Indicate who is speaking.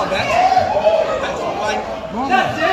Speaker 1: on, Bex. Bex, like, That's it.